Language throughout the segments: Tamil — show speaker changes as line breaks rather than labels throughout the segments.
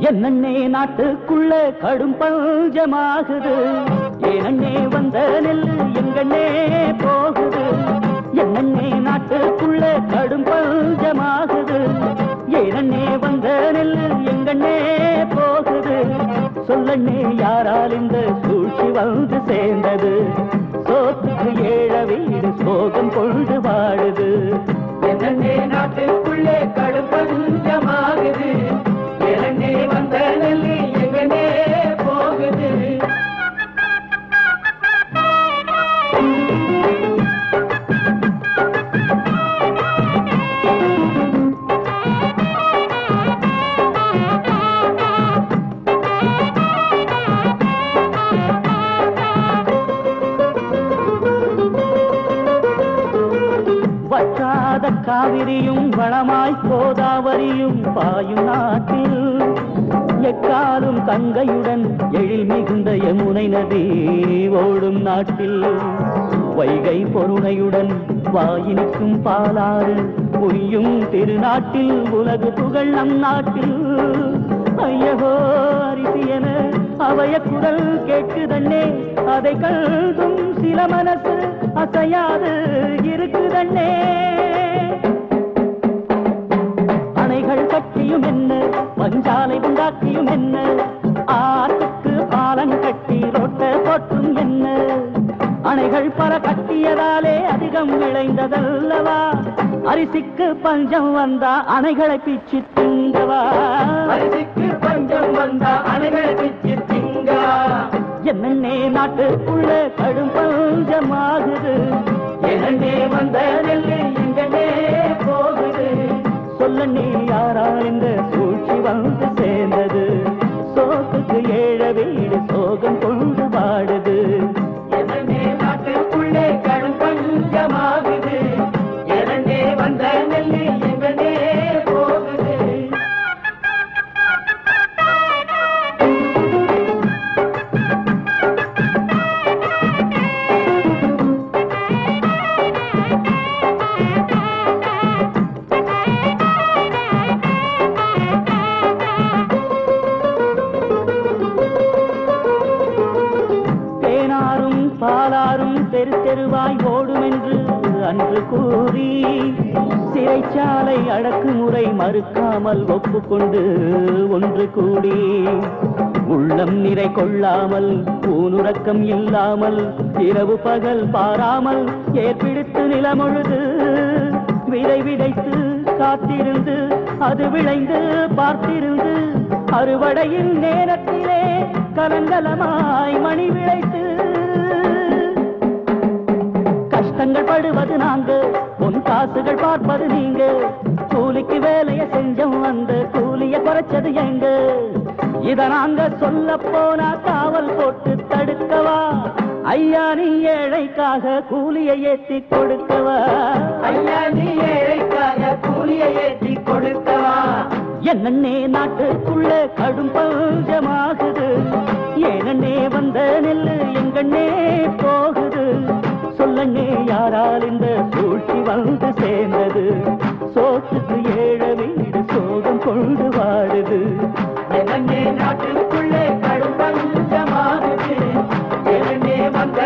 என்னண்ணே நாட்டுக்குள்ள கடும் பஞ்சமாகுது. ஏனண்ணே வந்த நெல்லு எங்கண்ணே போகுது. என்னண்ணே நாட்டுக்குள்ள கடும் பஞ்சமாகுது. ஏனண்ணே வந்த நெல்லு எங்கண்ணே போகுது. சொல்லண்ணே யாரால் இந்த சூழ்ச்சி வந்து சேர்ந்தது? சோத்துக்கு ஏழ வீடு சோகம் கொண்டு வாழுது.
நாட்டுக்குள்ளே
நாட்டில் வைகை பொருணையுடன் வாயினுக்கும் பாலாறு பொய்யும் திருநாட்டில் உலகு புகழ் நம் நாட்டில். ஐயகோ அரிசி என அவைய குரல் கேட்குதண்ணே அதை கழுதும் சில மனசு அசையாது இருக்குதண்ணே. அணைகள் கட்டியும் என்ன பஞ்சாலை உண்டாக்கியும் என்ன ஆற்று போட்டும் என்ன? அணைகள் பல கட்டியதாலே அதிகம் விளைந்ததல்லவா? அரிசிக்கு பஞ்சம் வந்தா அணைகளை பிச்சு திங்கவா?
அரிசிக்கு பஞ்சம் வந்தா அணைகள் பிச்சு திங்கா
என்னண்ணே நாட்டுக்குள்ள கடும் பஞ்சமாகுது.
இளநே வந்த நெல்லி எங்கனே போகுது.
சொல்லண்ணே யாரால் இந்த சூழ்ச்சி வந்து சேர்ந்தது சிறைச்சாலை அடக்குமுறை மறுக்காமல் ஒப்புக்கொண்டு ஒன்று கூடி. உள்ளம் நிறை கொள்ளாமல் ஊனுறக்கம் இல்லாமல் இரவு பகல் பாராமல் ஏற்பிடித்து நிலமொழுது விதை விதைத்து காத்திருந்து அது விளைந்து பார்த்திருந்து அறுவடையின் நேரத்திலே கலங்கலமாய் மணி விளைத்து. கஷ்டங்கள் படுவது நாங்கள் காசுகள் பார்ப்பது நீங்க. கூலிக்கு வேலைய செஞ்சோம் அந்த கூலிய குறைச்சது எங்க? இத நாங்க சொல்ல போனா காவல் போட்டு தடுக்கவா? ஐயா நீ ஏழைக்காக கூலியை ஏத்தி கொடுக்கவா?
ஐயா நீ ஏழைக்காக கூலியை ஏற்றி கொடுக்கவா?
என்னண்ணே நாட்டுக்குள்ள கடும் பஞ்சமாகுது. ஏனண்ணே வந்த நெல்லு எங்கண்ணே போகுது. சொல்லண்ணே யாரால் இந்த சூழ்ச்சி வந்து சேர்ந்தது? சோத்துக்கு ஏழ வீடு சோகம் கொண்டு வாடுது.
நாட்டுக்குள்ளே கடும் பஞ்சமாகுது. வந்த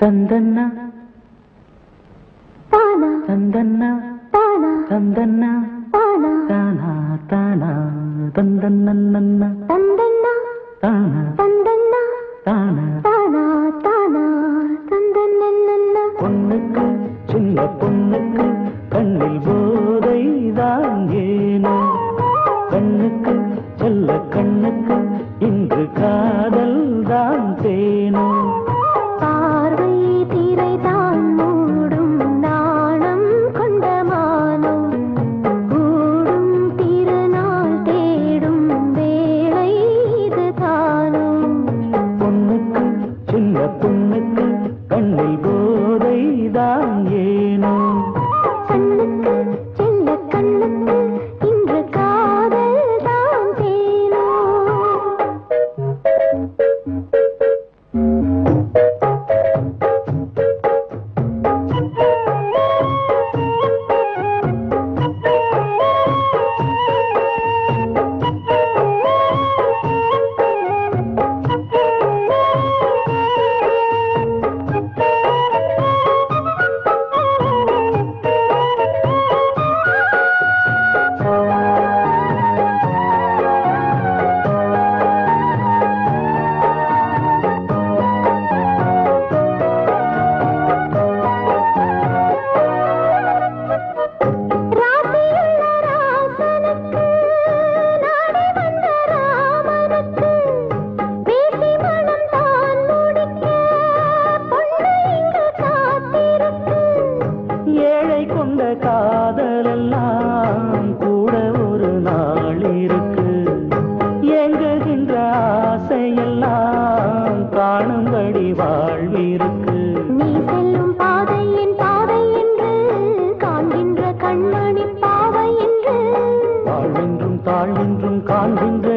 தந்தன்னா
தானா
தந்தன்னா
தானா
தந்தன்னா
தானா
தானா தானா. தந்தன்னா
தந்தன்னா
தானா
தந்தன்னா
தானா
தானா. தானா
வாழ்கின்றும் காண்கின்ற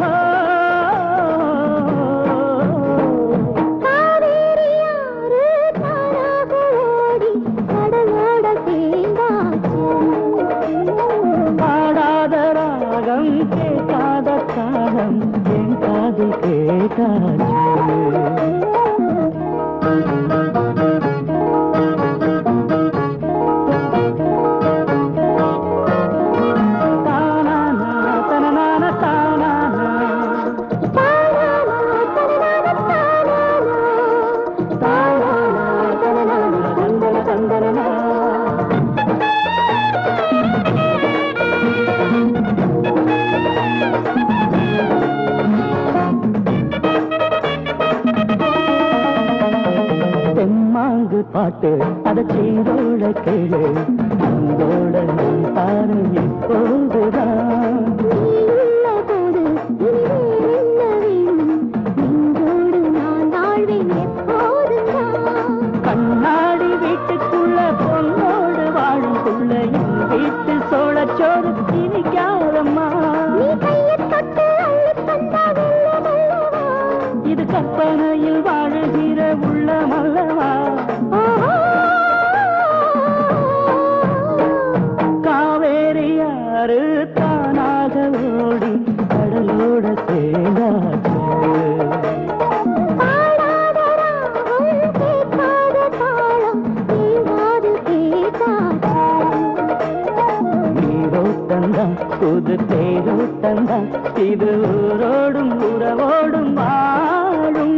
ha வேணும்? நின்றோடு நான் வாழ்வேன் எப்போதுதான்.
கண்ணாடி வீட்டுக்குள்ள பொண்ணோடு வாழும் புள்ள என் வீட்டு சோழச்சோறு திணிக்காதம்மா? இது கற்பனையில் வாழுகிற உள்ளமல்லவா தேரோட்டந்தான் இது ஊரோடும் உறவோடும் வாழும்.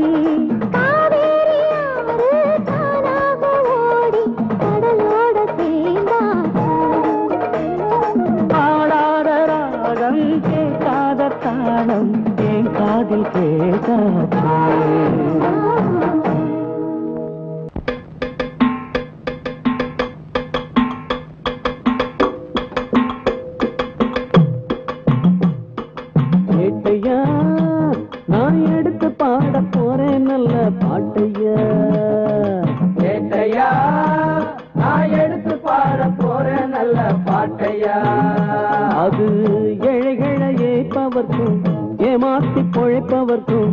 பாடாத ராகம் கேட்காத தாளம் என் காதில் கேட்டாச்சு ஏய்ப்பவர்க்கும் ஏமாத்தி பொழைப்பவர்க்கும்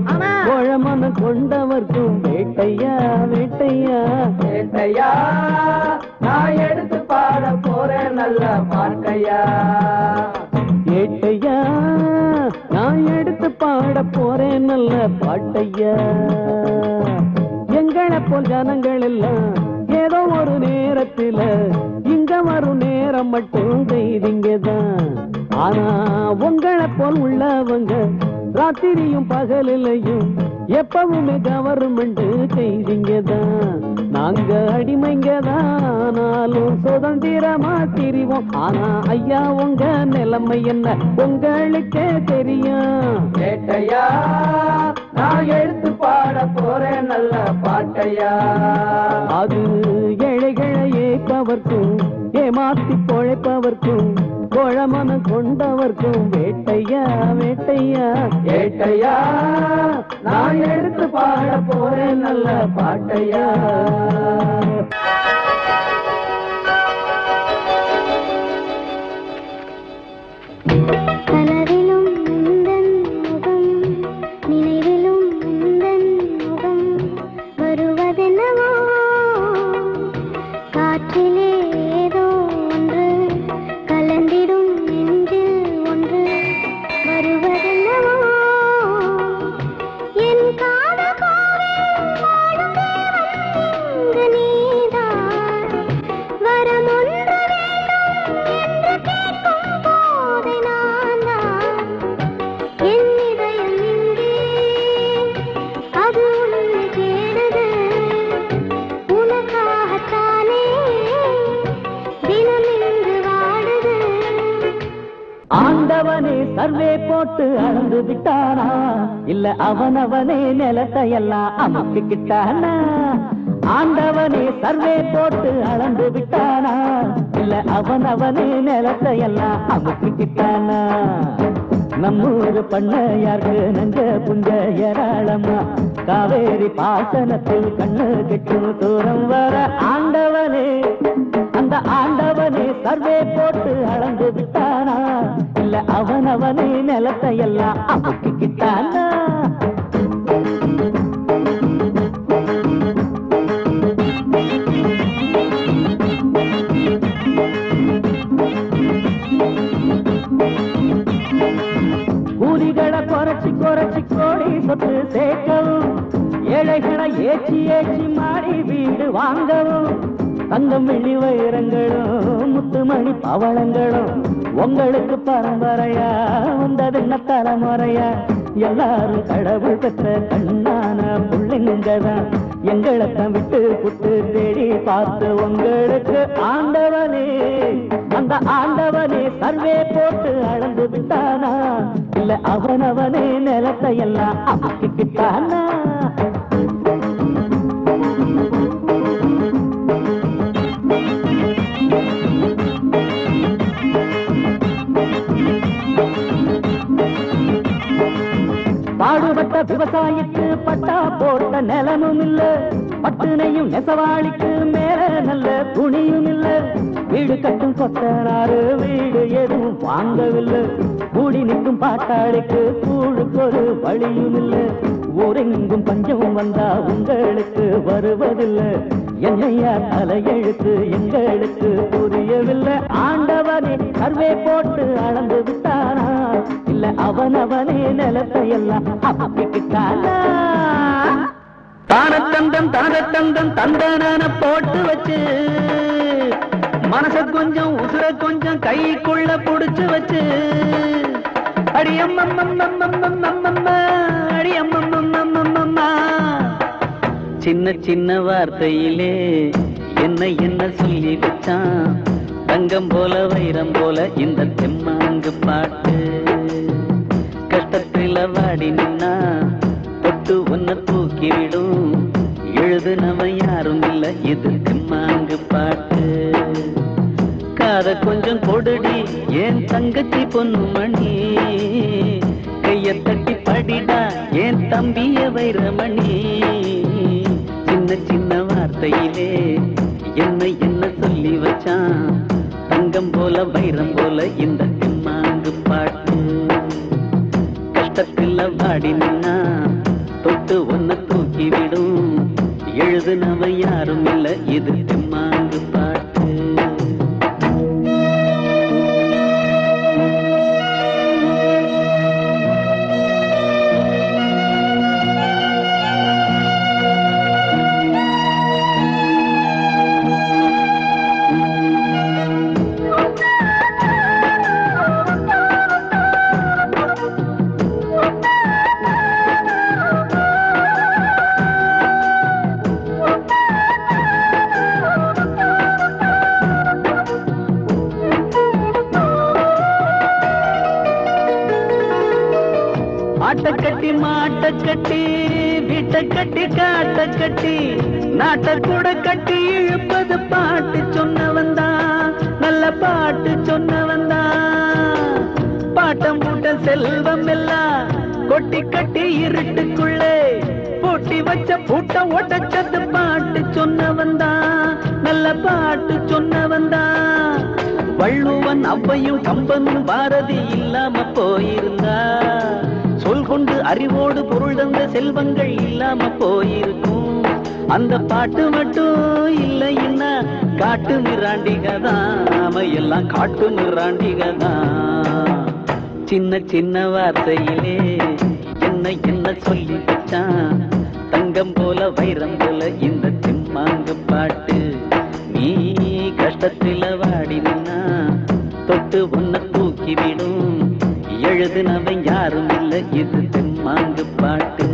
கோழமன கொண்டவர்க்கும் வேட்டையா வேட்டையா.
கேட்டையா நான் எடுத்து பாட போறேன் நல்ல பாட்டையா
ஏட்டையா நான் எடுத்து பாட போறேன் நல்ல பாட்டையா. எங்களை போல் ஜனங்கள் எல்லாம் ஏதோ ஒரு நேரத்துல இங்க வரும் நேரம் மட்டும் செய்திங்கதான் ஆனா உங்களை போல் உள்ளவங்க ராத்திரியும் பகலிலையும் எப்பவுமே கவர்மெண்ட் செய்திங்கதான் நாங்க அடிமைங்கதான் ஆனாலும் சுதந்திரமா திரிவோம் ஆனா ஐயா உங்க நிலைமை என்ன? உங்களுக்கே தெரியும்.
கேட்டையா நான் எடுத்து பாட போறேன் நல்ல பாட்டையா.
அது ஏய்ப்பவர்க்கும் ஏமாத்தி பொழைப்பவர்க்கும் கோழமன கொண்டவர்க்கும் வேட்டையா வேட்டையா
கேட்டையா நான் எடுத்து பாட போறேன் நல்ல பாட்டையா.
கனவிலும்
அவனே சர்வே போட்டு அளந்து விட்டானா? இல்ல அவனவனே நிலத்தையெல்லாம் அமைக்கிட்டானா ஆண்டவனே சர்வே போட்டு அளந்து விட்டானா? இல்ல அவனவனே நிலத்தையெல்லாம் அமைக்கிட்டானா நம்மூரு பண்ணையாருக்கு நஞ்ச புஞ்ச ஏராளமா? காவேரி பாசனத்தில் கண்ணு கெட்டும் தூரம் வர ஆண்டவனே அந்த ஆண்டவனே சர்வே போட்டு அளந்து விட்டானா? அவனவனே நிலத்தையெல்லாம் அமுக்கிக்கிட்டான்? கூலிகளை குறைச்சி குறைச்சி கோடி சொத்து சேர்க்கவும் ஏழைகளை ஏச்சி ஏச்சி மாடி வீடு வாங்கவும் தங்கம் வெள்ளி வைரங்களும் முத்துமணி பவளங்களும் உங்களுக்கு பரம்பரையா? வந்ததுன்ன தலைமுறையா? எல்லாரும் கடவுள் பெற்ற கண்ணான புள்ளைங்கதான் எங்களைத்தான் விட்டு புட்டு தேடி பார்த்து உங்களுக்கு ஆண்டவனே. அந்த ஆண்டவனே சர்வே போட்டு அளந்து விட்டானா? இல்ல அவனவனே நிலத்தை எல்லாம் அமைக்கிட்டானா பாடுபட்ட
விவசாயிக்கு பட்டா போட்ட நிலமும் இல்ல. பட்டுனையும் நெசவாளிக்கு மேல நல்ல துணியும் இல்ல. வீடு கட்டும் கொத்தனாரு வீடு எதுவும் வாங்கவில்லை. கூடி நிற்கும் பாட்டாளிக்கு கூழுக்கொரு வழியும் இல்ல. ஊரெங்கும் பஞ்சம் வந்தா உங்களுக்கு வருவதில்லை. என்னையா தலையெழுத்து எங்களுக்கு புரியவில்லை. ஆண்டவனே சர்வே போட்டு அளந்து விட்டானா? இல்ல அவனவனே நிலத்தை எல்லாம் அப்படிக்கிட்டானா தானத்தந்தம் தந்தம் தந்தனான போட்டு வச்சு மனச கொஞ்சம் உசுர கொஞ்சம் கைக்குள்ள புடிச்சு வச்சு அடியம்மம்மம்மம்மம்மம்மம்ம சின்ன சின்ன வார்த்தையிலே என்ன என்ன சொல்லி வச்சான் தங்கம் போல வைரம் போல இந்த தெம்மாங்கு பாட்டு. கஷ்டத்தில் வாடி நின்னா பொட்டு ஒன்ன தூக்கிவிடும் எழுது எழுதுனவன் யாரும் இல்லை இது தெம்மாங்கு பாட்டு. காத கொஞ்சம் கொடுடி ஏன் தங்கச்சி பொண்ணுமணி கைய தட்டி படிடா ஏன் தம்பிய வைரமணி? சின்ன சின்ன வார்த்தையிலே என்ன என்ன சொல்லி வச்சான்? தங்கம் போல வைரம் போல இந்த வீட்டை கட்டி காட்ட கட்டி நாட்டை கூட கட்டி இழுப்பது பாட்டு சொன்னவன் தான் நல்ல பாட்டு சொன்னவன் தான் பாட்டம் மூட்ட செல்வம் எல்லாம் கொட்டி கட்டி இருட்டுக்குள்ளே போட்டி வச்ச பூட்ட ஒட்டச்சத்து பாட்டு சொன்னவன் தான் நல்ல பாட்டு சொன்னவன் தான் வள்ளுவன் அவ்வையும் கம்பனும் பாரதி இல்லாம போயிருந்தா. கொண்டு அறிவோடு பொருள் தந்த செல்வங்கள் இல்லாம போயிருக்கும். அந்த பாட்டு மட்டும் இல்லைன்னா காட்டு மிராண்டிகதான் எல்லாம் காட்டு மிராண்டிகதான் சின்ன சின்ன வார்த்தையிலே என்ன என்ன சொல்லி வச்சான்? தங்கம் போல வைரம் போல இந்த திம்மாங்க பாட்டு. நீ கஷ்டத்தில் வாடினா தொட்டு உன்னை தூக்கி விடும். எழுதினவன் யாரும் இல்லை. இது தென்மாங்கு பாட்டு.